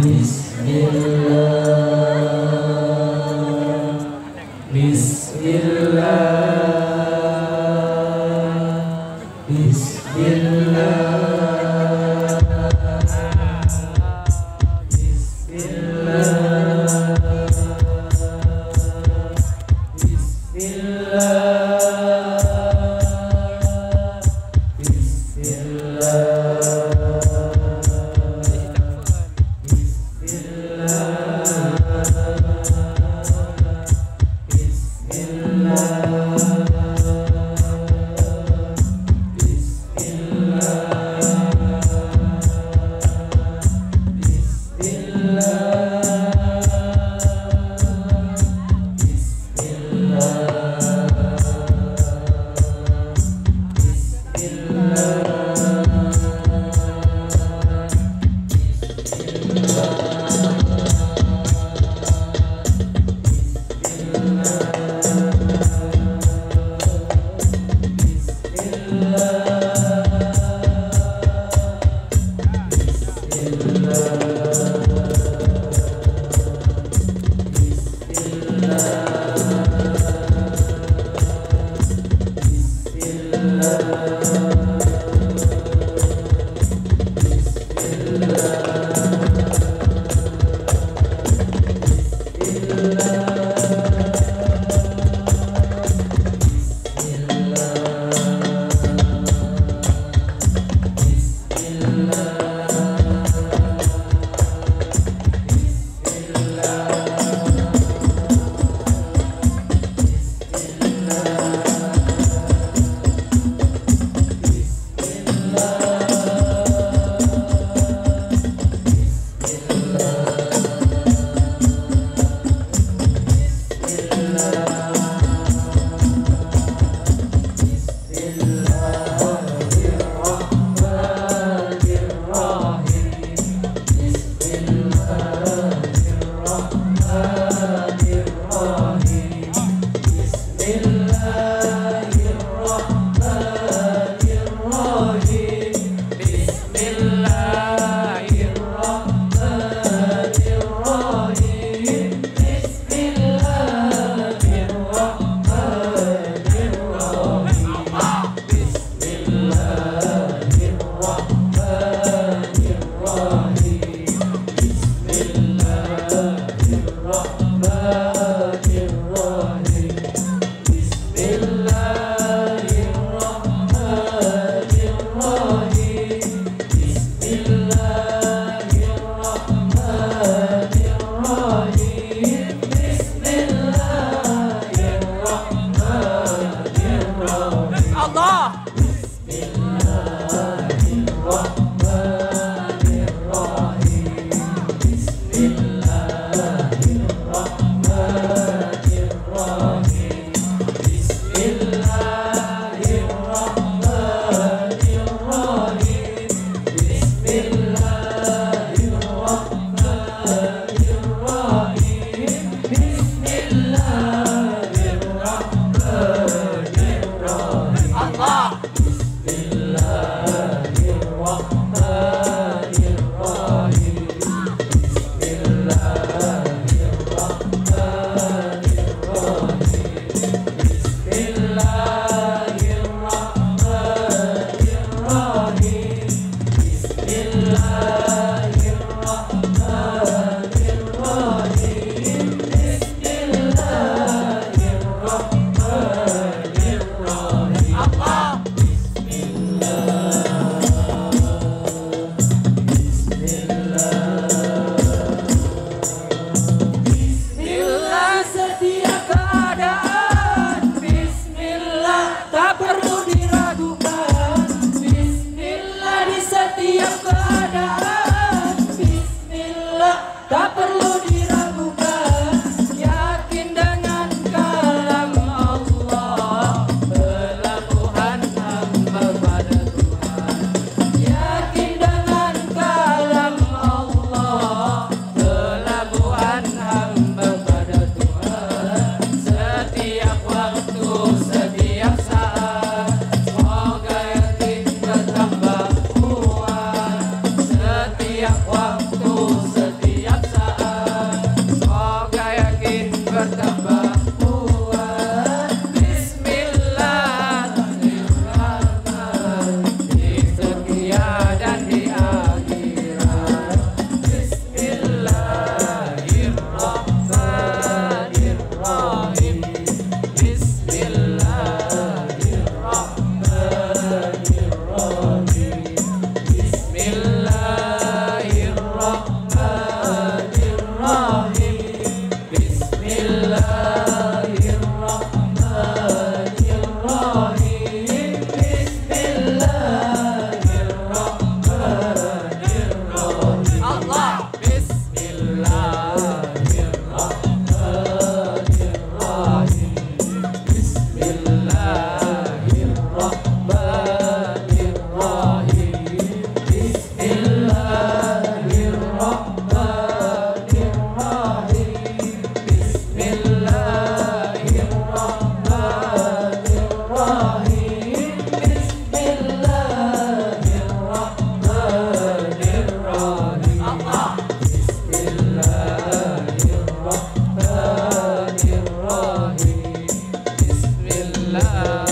Setiap Bismillah